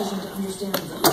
decision to understand the